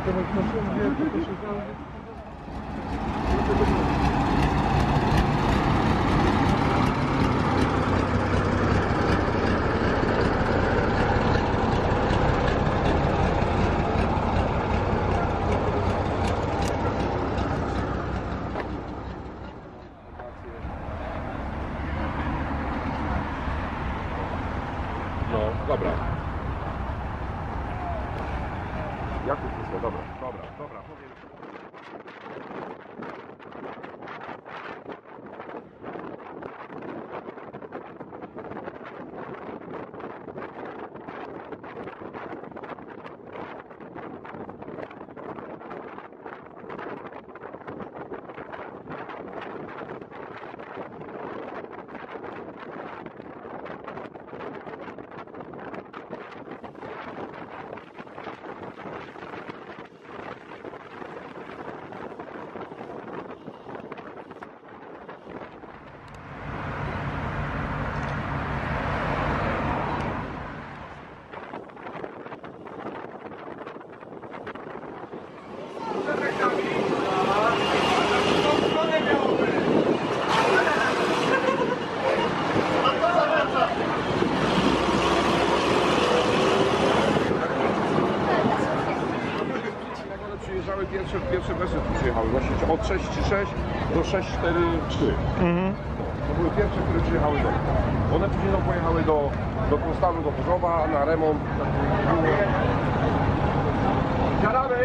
No, dobra. Jakub dobra, dobra, dobra, powiem. 643. Mhm. To były pierwsze, które przyjechały do mnie. One później pojechały do, do Konstantu, do Chorzowa na remont. Siadamy!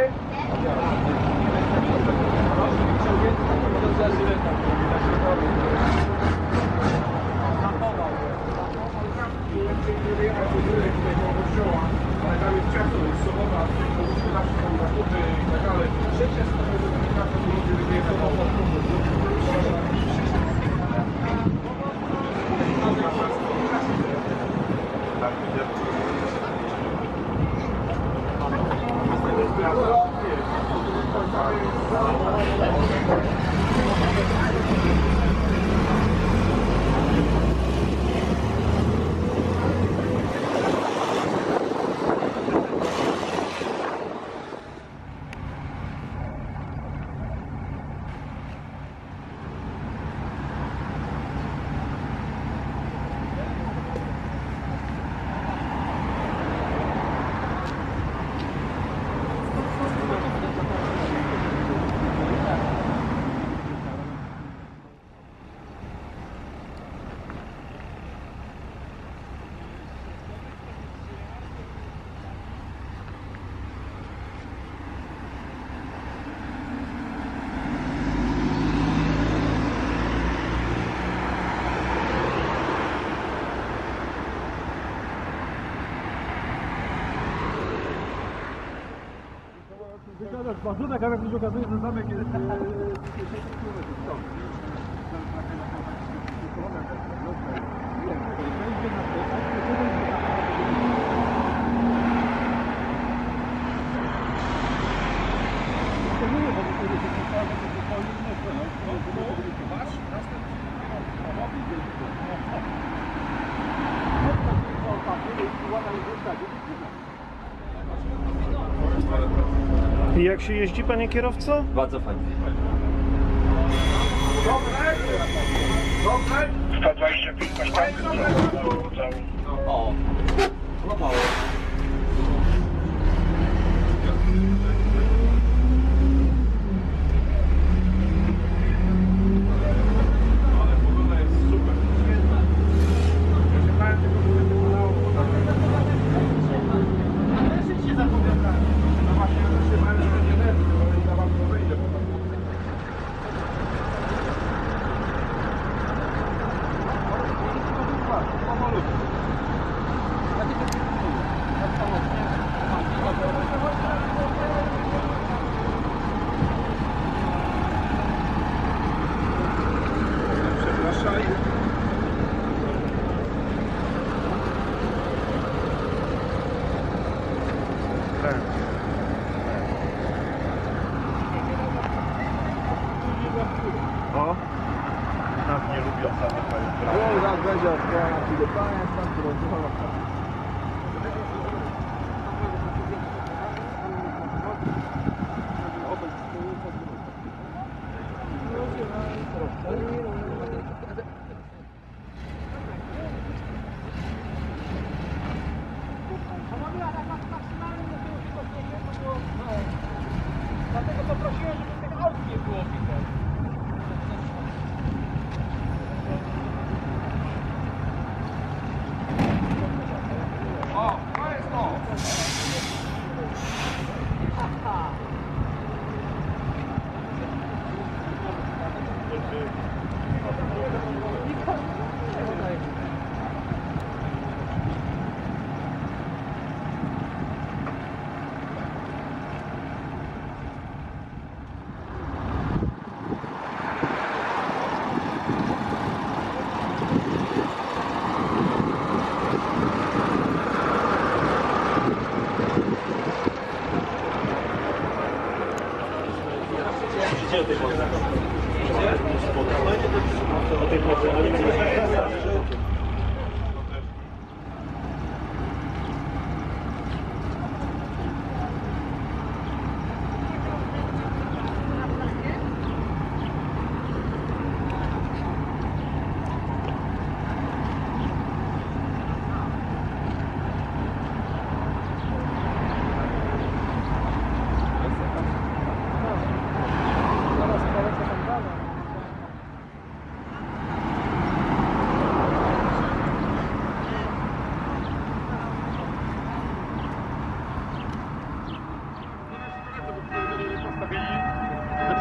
Ale tam jest jest sobota, musimy zawsze tam i tak dalej. Wykładasz ładunek, a jak mi się okazuje, że zamek jest e, 50 km stąd. Będzie na to, to nie bo to jest to zupełnie inne. Masz następny I jak się jeździ, panie kierowco? Bardzo fajnie. 125 kasztanów. O, no mało.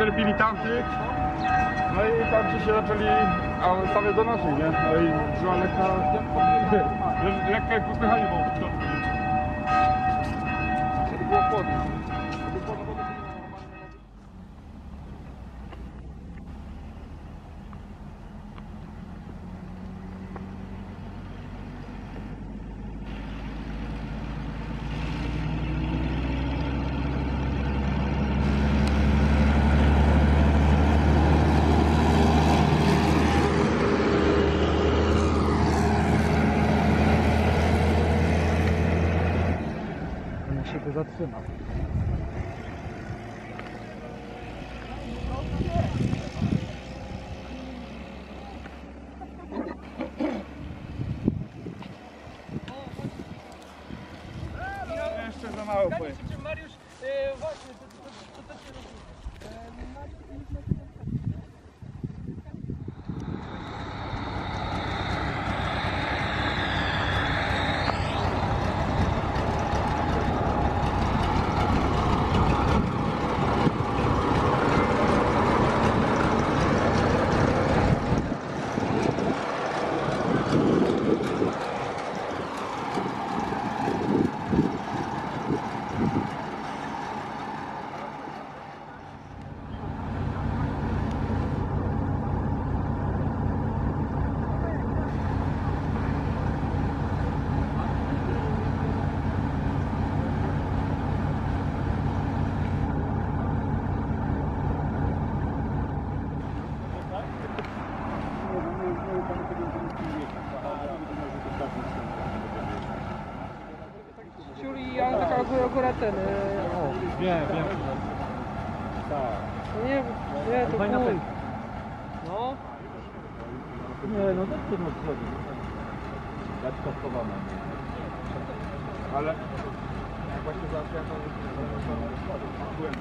Wyczerpili tamtych, no i tamci się zaczęli a stawiać do naszych, nie? No i była lekka, lekka jak popychanie było опыт akurat, ten... Yy, o, Wiem, wiem. no nie, nie, to Fajna chuj. No, Nie, no to trudno zrobić. Dać kosztowane. Ale jak właśnie załatwiałem to byłem